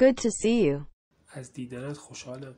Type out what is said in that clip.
Good to see you. از دیدنت خوشحالم.